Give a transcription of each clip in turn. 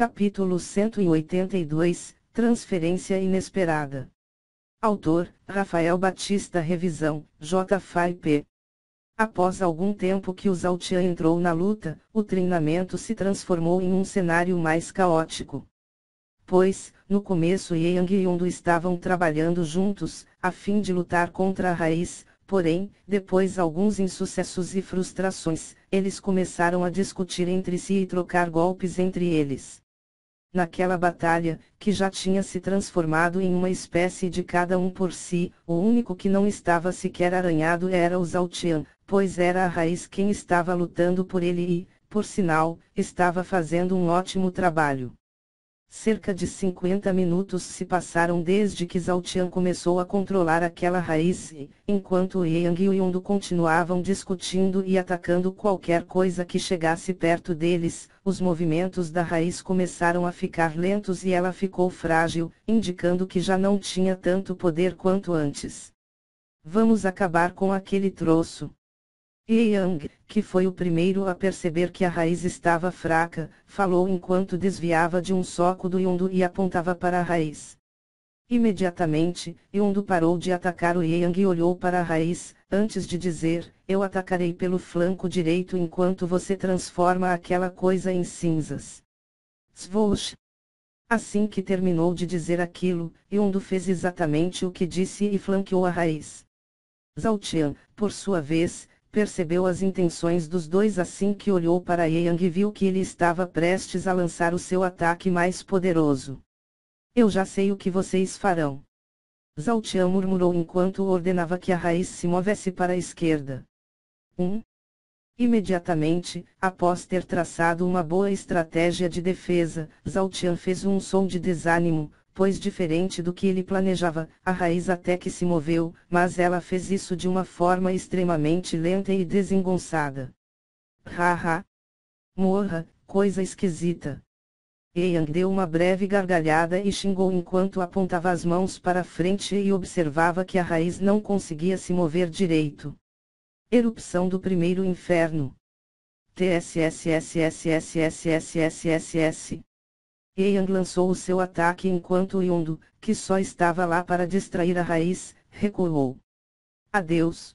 Capítulo 182 Transferência inesperada. Autor: Rafael Batista Revisão, JFIP. Após algum tempo que o Zaltian entrou na luta, o treinamento se transformou em um cenário mais caótico. Pois, no começo Yang e Yondo estavam trabalhando juntos, a fim de lutar contra a raiz, porém, depois alguns insucessos e frustrações, eles começaram a discutir entre si e trocar golpes entre eles. Naquela batalha, que já tinha se transformado em uma espécie de cada um por si, o único que não estava sequer arranhado era o Zaltian, pois era a raiz quem estava lutando por ele e, por sinal, estava fazendo um ótimo trabalho. Cerca de 50 minutos se passaram desde que Zhaotian começou a controlar aquela raiz e, enquanto Yang e Yondo continuavam discutindo e atacando qualquer coisa que chegasse perto deles, os movimentos da raiz começaram a ficar lentos e ela ficou frágil, indicando que já não tinha tanto poder quanto antes. Vamos acabar com aquele troço. Yang, que foi o primeiro a perceber que a raiz estava fraca, falou enquanto desviava de um soco do Yondo e apontava para a raiz. Imediatamente, Yondo parou de atacar o Yang e olhou para a raiz, antes de dizer, eu atacarei pelo flanco direito enquanto você transforma aquela coisa em cinzas. Swoosh! Assim que terminou de dizer aquilo, Yondo fez exatamente o que disse e flanqueou a raiz. Zhaotian, por sua vez, percebeu as intenções dos dois assim que olhou para Yang e viu que ele estava prestes a lançar o seu ataque mais poderoso. Eu já sei o que vocês farão. Zhao Tian murmurou enquanto ordenava que a raiz se movesse para a esquerda. 1. Um. Imediatamente, após ter traçado uma boa estratégia de defesa, Zhao Tian fez um som de desânimo, pois diferente do que ele planejava, a raiz até que se moveu, mas ela fez isso de uma forma extremamente lenta e desengonçada. Haha! Morra, coisa esquisita! Yang deu uma breve gargalhada e xingou enquanto apontava as mãos para frente e observava que a raiz não conseguia se mover direito. Erupção do primeiro inferno. TSSSSSSSSSS Yang lançou o seu ataque enquanto Yondo, que só estava lá para distrair a raiz, recuou. Adeus.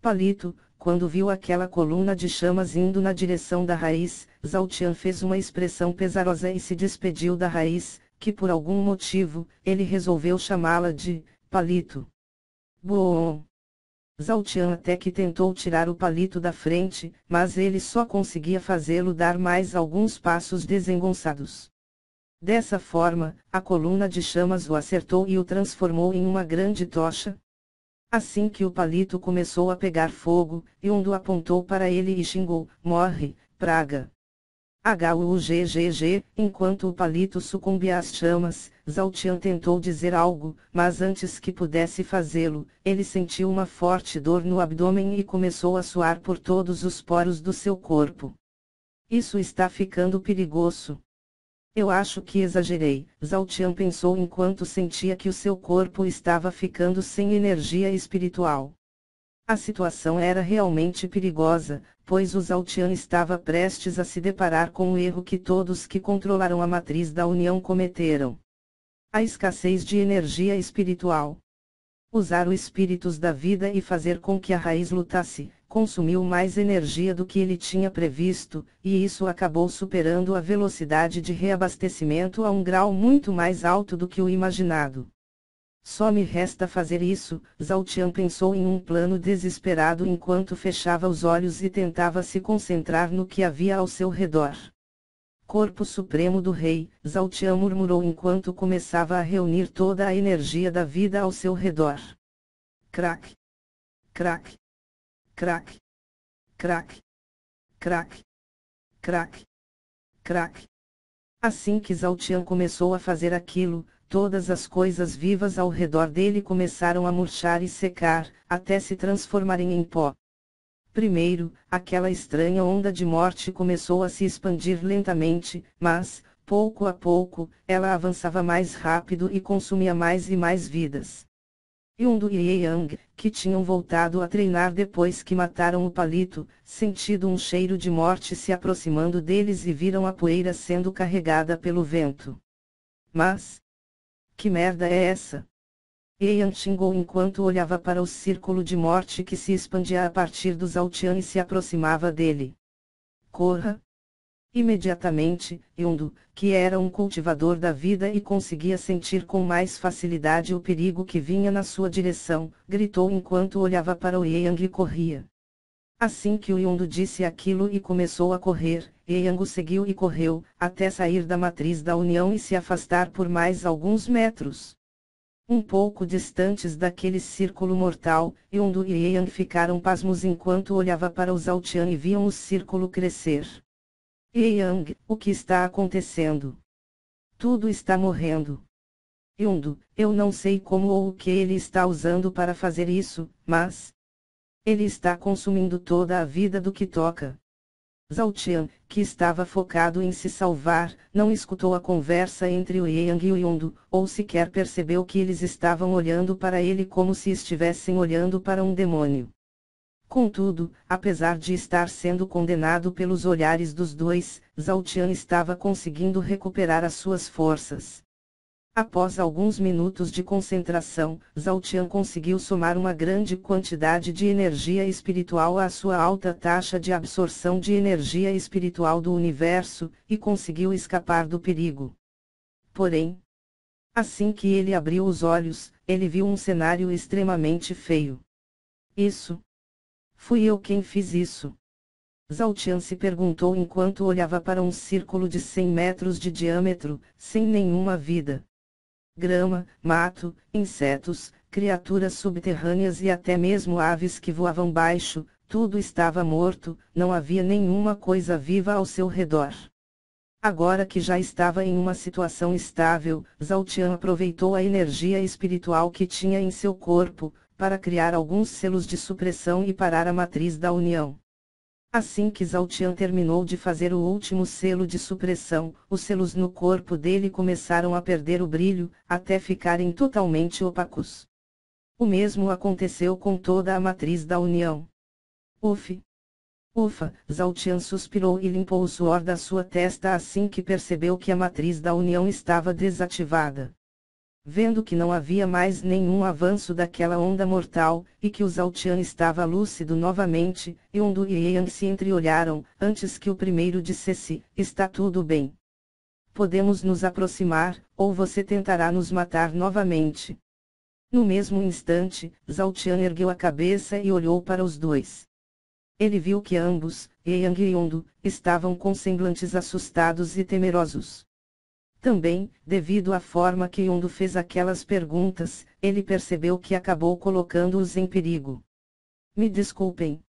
Palito, quando viu aquela coluna de chamas indo na direção da raiz, Zhaotian fez uma expressão pesarosa e se despediu da raiz, que por algum motivo, ele resolveu chamá-la de palito. Bom. Zhaotian até que tentou tirar o palito da frente, mas ele só conseguia fazê-lo dar mais alguns passos desengonçados. Dessa forma, a coluna de chamas o acertou e o transformou em uma grande tocha. Assim que o palito começou a pegar fogo, Yondo apontou para ele e xingou: Morre, praga! HUGGG, enquanto o palito sucumbia às chamas, Zaltian tentou dizer algo, mas antes que pudesse fazê-lo, ele sentiu uma forte dor no abdômen e começou a suar por todos os poros do seu corpo. Isso está ficando perigoso. Eu acho que exagerei, Zhaotian pensou enquanto sentia que o seu corpo estava ficando sem energia espiritual. A situação era realmente perigosa, pois o Zhaotian estava prestes a se deparar com o erro que todos que controlaram a matriz da União cometeram. A escassez de energia espiritual. Usar os espíritos da vida e fazer com que a raiz lutasse, consumiu mais energia do que ele tinha previsto, e isso acabou superando a velocidade de reabastecimento a um grau muito mais alto do que o imaginado. Só me resta fazer isso, Zhaotian pensou em um plano desesperado enquanto fechava os olhos e tentava se concentrar no que havia ao seu redor. Corpo Supremo do Rei, Zhaotian murmurou enquanto começava a reunir toda a energia da vida ao seu redor. Crack! Crack! Crack, crack, crack, crack, crack. Assim que Zaltian começou a fazer aquilo, todas as coisas vivas ao redor dele começaram a murchar e secar, até se transformarem em pó. Primeiro, aquela estranha onda de morte começou a se expandir lentamente, mas, pouco a pouco, ela avançava mais rápido e consumia mais e mais vidas. Yundu e Yang, que tinham voltado a treinar depois que mataram o palito, sentido um cheiro de morte se aproximando deles e viram a poeira sendo carregada pelo vento. Mas, que merda é essa? Eian xingou enquanto olhava para o círculo de morte que se expandia a partir dos Altian e se aproximava dele. Corra! Imediatamente, Yundu, que era um cultivador da vida e conseguia sentir com mais facilidade o perigo que vinha na sua direção, gritou enquanto olhava para o Yang e corria. Assim que o Yundu disse aquilo e começou a correr, Yang seguiu e correu, até sair da matriz da União e se afastar por mais alguns metros. Um pouco distantes daquele círculo mortal, Yundu e Yang ficaram pasmos enquanto olhava para os Altian e viam o círculo crescer. Yang, o que está acontecendo? Tudo está morrendo. Yundu, eu não sei como ou o que ele está usando para fazer isso, mas... Ele está consumindo toda a vida do que toca. Zhao que estava focado em se salvar, não escutou a conversa entre o Yang e o Yundu, ou sequer percebeu que eles estavam olhando para ele como se estivessem olhando para um demônio. Contudo, apesar de estar sendo condenado pelos olhares dos dois, Zhao estava conseguindo recuperar as suas forças. Após alguns minutos de concentração, Zhao Tian conseguiu somar uma grande quantidade de energia espiritual à sua alta taxa de absorção de energia espiritual do universo, e conseguiu escapar do perigo. Porém, assim que ele abriu os olhos, ele viu um cenário extremamente feio. Isso. Fui eu quem fiz isso. Zhao Tian se perguntou enquanto olhava para um círculo de 100 metros de diâmetro, sem nenhuma vida grama, mato, insetos, criaturas subterrâneas e até mesmo aves que voavam baixo, tudo estava morto, não havia nenhuma coisa viva ao seu redor. Agora que já estava em uma situação estável, Zhaotian aproveitou a energia espiritual que tinha em seu corpo, para criar alguns selos de supressão e parar a matriz da união. Assim que Zaltian terminou de fazer o último selo de supressão, os selos no corpo dele começaram a perder o brilho, até ficarem totalmente opacos. O mesmo aconteceu com toda a matriz da união. Uf! Ufa! Zaltian suspirou e limpou o suor da sua testa assim que percebeu que a matriz da união estava desativada. Vendo que não havia mais nenhum avanço daquela onda mortal, e que o Zaltian estava lúcido novamente, Yondu e Yang se entreolharam, antes que o primeiro dissesse, está tudo bem. Podemos nos aproximar, ou você tentará nos matar novamente. No mesmo instante, Zaltian ergueu a cabeça e olhou para os dois. Ele viu que ambos, Yang e Yondu, estavam com semblantes assustados e temerosos. Também, devido à forma que Yundo fez aquelas perguntas, ele percebeu que acabou colocando-os em perigo. Me desculpem.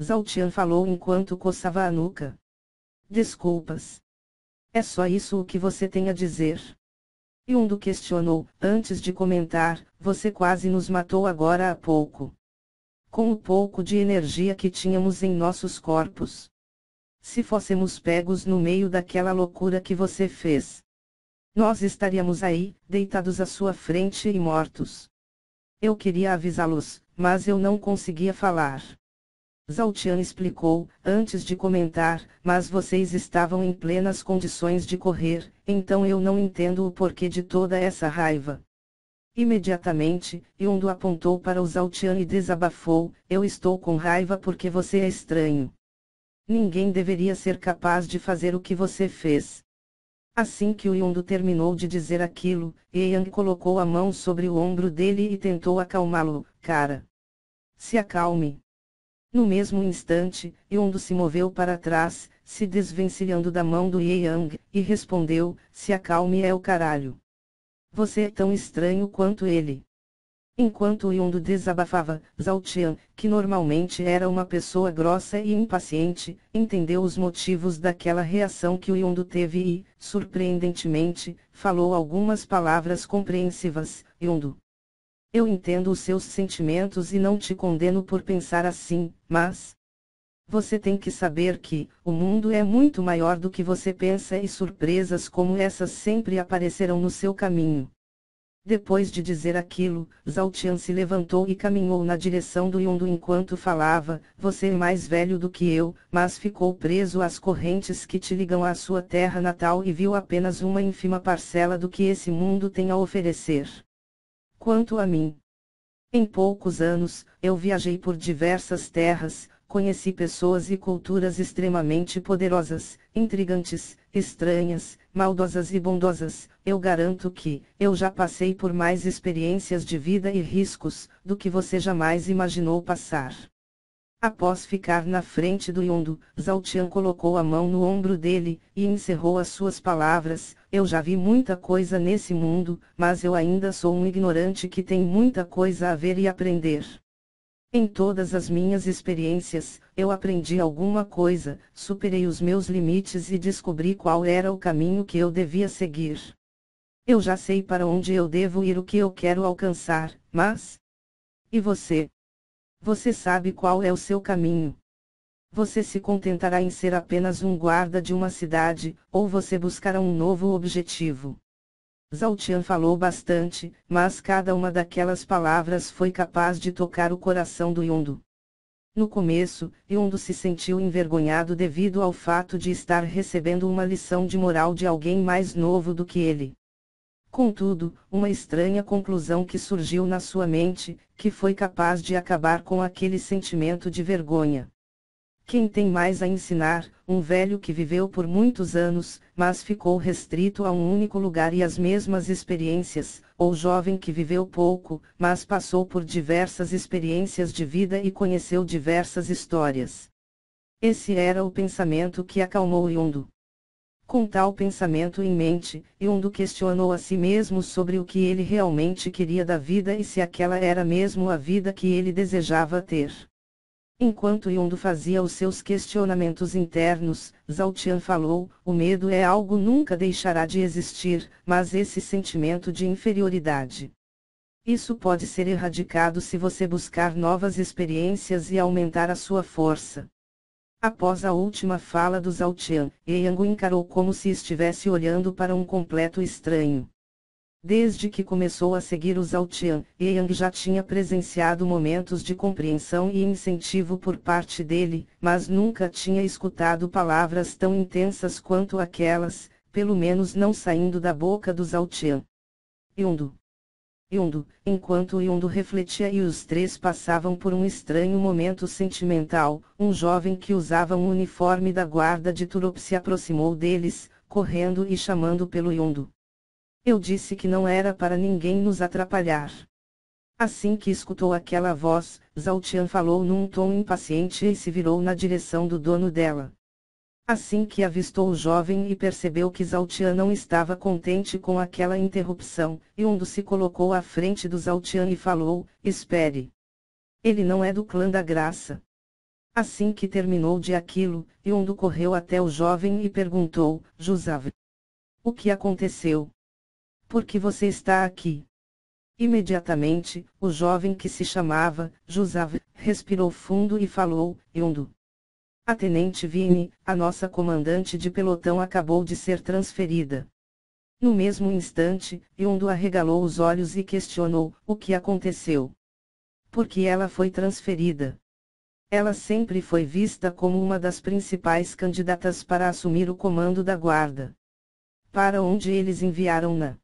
Zaltian falou enquanto coçava a nuca. Desculpas. É só isso o que você tem a dizer? Yundo questionou, antes de comentar, você quase nos matou agora há pouco. Com o pouco de energia que tínhamos em nossos corpos. Se fôssemos pegos no meio daquela loucura que você fez, nós estaríamos aí, deitados à sua frente e mortos. Eu queria avisá-los, mas eu não conseguia falar. Zaltian explicou, antes de comentar, mas vocês estavam em plenas condições de correr, então eu não entendo o porquê de toda essa raiva. Imediatamente, Yondo apontou para o Zaltian e desabafou, eu estou com raiva porque você é estranho. Ninguém deveria ser capaz de fazer o que você fez. Assim que o Yondo terminou de dizer aquilo, Yang colocou a mão sobre o ombro dele e tentou acalmá-lo, cara. Se acalme. No mesmo instante, Yondo se moveu para trás, se desvencilhando da mão do Yang, e respondeu, se acalme é o caralho. Você é tão estranho quanto ele. Enquanto Yondo desabafava, Zhaotian, que normalmente era uma pessoa grossa e impaciente, entendeu os motivos daquela reação que o Yondo teve e, surpreendentemente, falou algumas palavras compreensivas. Yondo. Eu entendo os seus sentimentos e não te condeno por pensar assim, mas. Você tem que saber que, o mundo é muito maior do que você pensa e surpresas como essas sempre aparecerão no seu caminho. Depois de dizer aquilo, Zaltian se levantou e caminhou na direção do Yondo enquanto falava, você é mais velho do que eu, mas ficou preso às correntes que te ligam à sua terra natal e viu apenas uma ínfima parcela do que esse mundo tem a oferecer. Quanto a mim, em poucos anos, eu viajei por diversas terras, conheci pessoas e culturas extremamente poderosas, intrigantes, estranhas, maldosas e bondosas. Eu garanto que, eu já passei por mais experiências de vida e riscos, do que você jamais imaginou passar. Após ficar na frente do Yondo, Zaltian colocou a mão no ombro dele, e encerrou as suas palavras, eu já vi muita coisa nesse mundo, mas eu ainda sou um ignorante que tem muita coisa a ver e aprender. Em todas as minhas experiências, eu aprendi alguma coisa, superei os meus limites e descobri qual era o caminho que eu devia seguir. Eu já sei para onde eu devo ir o que eu quero alcançar, mas. E você? Você sabe qual é o seu caminho? Você se contentará em ser apenas um guarda de uma cidade, ou você buscará um novo objetivo? Zaltian falou bastante, mas cada uma daquelas palavras foi capaz de tocar o coração do Yondo. No começo, Yondo se sentiu envergonhado devido ao fato de estar recebendo uma lição de moral de alguém mais novo do que ele. Contudo, uma estranha conclusão que surgiu na sua mente, que foi capaz de acabar com aquele sentimento de vergonha. Quem tem mais a ensinar, um velho que viveu por muitos anos, mas ficou restrito a um único lugar e as mesmas experiências, ou jovem que viveu pouco, mas passou por diversas experiências de vida e conheceu diversas histórias. Esse era o pensamento que acalmou Yundo. Com tal pensamento em mente, Yundo questionou a si mesmo sobre o que ele realmente queria da vida e se aquela era mesmo a vida que ele desejava ter. Enquanto Yondo fazia os seus questionamentos internos, Zaltian falou: o medo é algo nunca deixará de existir, mas esse sentimento de inferioridade. Isso pode ser erradicado se você buscar novas experiências e aumentar a sua força. Após a última fala do Zaltian, Yang encarou como se estivesse olhando para um completo estranho. Desde que começou a seguir o Zhaotian, Yang já tinha presenciado momentos de compreensão e incentivo por parte dele, mas nunca tinha escutado palavras tão intensas quanto aquelas, pelo menos não saindo da boca do Zhaotian. Yundo. Yundo, enquanto Yundo refletia e os três passavam por um estranho momento sentimental, um jovem que usava um uniforme da guarda de Turop se aproximou deles, correndo e chamando pelo Yundo. Eu disse que não era para ninguém nos atrapalhar. Assim que escutou aquela voz, Zaltian falou num tom impaciente e se virou na direção do dono dela. Assim que avistou o jovem e percebeu que Zaltian não estava contente com aquela interrupção, Yundo se colocou à frente do Zaltian e falou: Espere. Ele não é do clã da graça. Assim que terminou de aquilo, Yundo correu até o jovem e perguntou: Jusav. O que aconteceu? Por que você está aqui? Imediatamente, o jovem que se chamava, Jusav, respirou fundo e falou, Yundo. A tenente Vini, a nossa comandante de pelotão acabou de ser transferida. No mesmo instante, Yundo arregalou os olhos e questionou, o que aconteceu? Por que ela foi transferida? Ela sempre foi vista como uma das principais candidatas para assumir o comando da guarda. Para onde eles enviaram-na?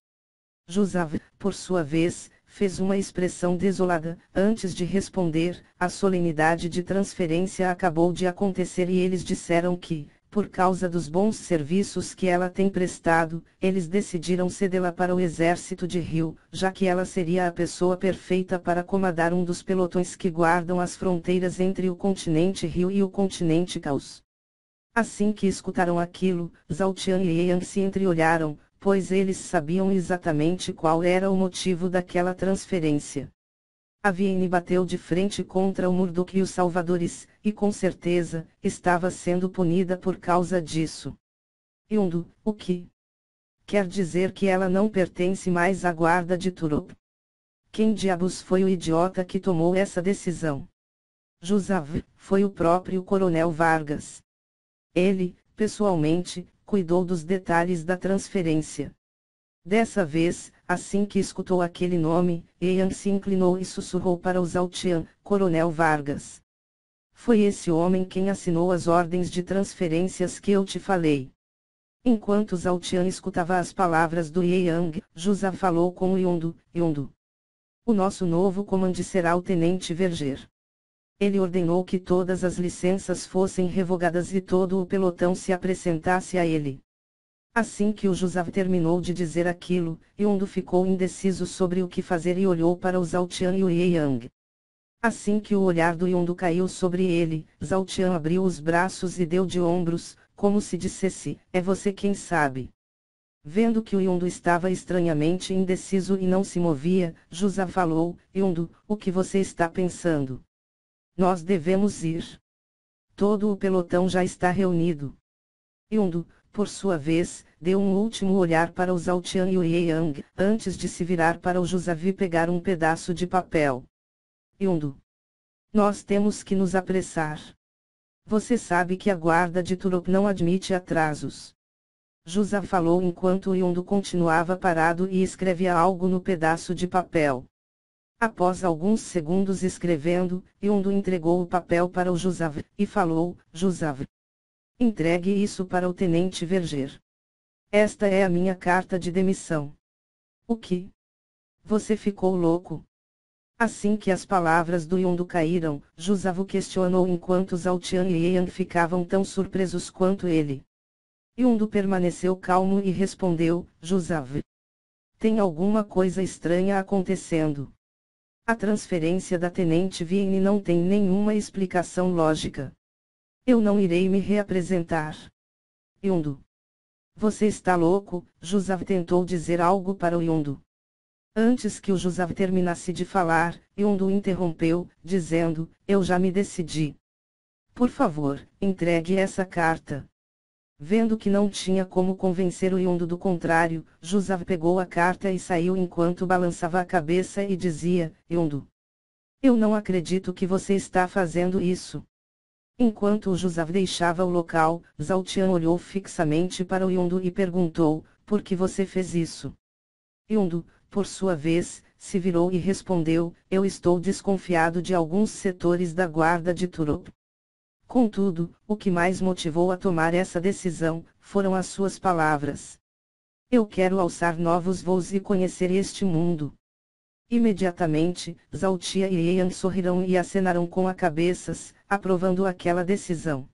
Josav, por sua vez, fez uma expressão desolada, antes de responder, a solenidade de transferência acabou de acontecer e eles disseram que, por causa dos bons serviços que ela tem prestado, eles decidiram cedê-la para o exército de Rio, já que ela seria a pessoa perfeita para comandar um dos pelotões que guardam as fronteiras entre o continente Rio e o continente Caos. Assim que escutaram aquilo, Zaltian e Yang se entreolharam, pois eles sabiam exatamente qual era o motivo daquela transferência. A Vienne bateu de frente contra o Murdoch e os Salvadores, e com certeza, estava sendo punida por causa disso. Yundo, o que? Quer dizer que ela não pertence mais à guarda de Turop. Quem diabos foi o idiota que tomou essa decisão? Jusav, foi o próprio Coronel Vargas. Ele, pessoalmente, cuidou dos detalhes da transferência. Dessa vez, assim que escutou aquele nome, Ian se inclinou e sussurrou para o Zaltian, Coronel Vargas. Foi esse homem quem assinou as ordens de transferências que eu te falei. Enquanto Zaltian escutava as palavras do Yang, Jusa falou com o Yondo, Yondo. O nosso novo comandante será o Tenente Verger. Ele ordenou que todas as licenças fossem revogadas e todo o pelotão se apresentasse a ele. Assim que o Jusav terminou de dizer aquilo, Yondo ficou indeciso sobre o que fazer e olhou para o Zaltian e o Yang. Assim que o olhar do Yondo caiu sobre ele, Zaltian abriu os braços e deu de ombros, como se dissesse, é você quem sabe. Vendo que o Yondo estava estranhamente indeciso e não se movia, Jusa falou, Yondo, o que você está pensando? Nós devemos ir. Todo o pelotão já está reunido. Yondo, por sua vez, deu um último olhar para o Zaltian e o Yang, antes de se virar para o Jusavi pegar um pedaço de papel. Yondo. Nós temos que nos apressar. Você sabe que a guarda de Turop não admite atrasos. Jusa falou enquanto Yondo continuava parado e escrevia algo no pedaço de papel. Após alguns segundos escrevendo, Yondo entregou o papel para o Jusav, e falou, Jusav. Entregue isso para o Tenente Verger. Esta é a minha carta de demissão. O que? Você ficou louco? Assim que as palavras do Yondo caíram, Jusavu questionou enquanto Zaltian e Ian ficavam tão surpresos quanto ele. Yondo permaneceu calmo e respondeu, Jusav. Tem alguma coisa estranha acontecendo. A transferência da Tenente Vienne não tem nenhuma explicação lógica. Eu não irei me reapresentar. Yondo. Você está louco, Jusav tentou dizer algo para o Yondo. Antes que o Jusav terminasse de falar, Yondo interrompeu, dizendo, eu já me decidi. Por favor, entregue essa carta. Vendo que não tinha como convencer o Yondo do contrário, Jusav pegou a carta e saiu enquanto balançava a cabeça e dizia, Yondo. Eu não acredito que você está fazendo isso. Enquanto o Jusav deixava o local, Zaltian olhou fixamente para o Yondo e perguntou, por que você fez isso? Yondo, por sua vez, se virou e respondeu: Eu estou desconfiado de alguns setores da guarda de Turop. Contudo, o que mais motivou a tomar essa decisão, foram as suas palavras. Eu quero alçar novos voos e conhecer este mundo. Imediatamente, Zaltia e Ian sorriram e acenaram com a cabeças, aprovando aquela decisão.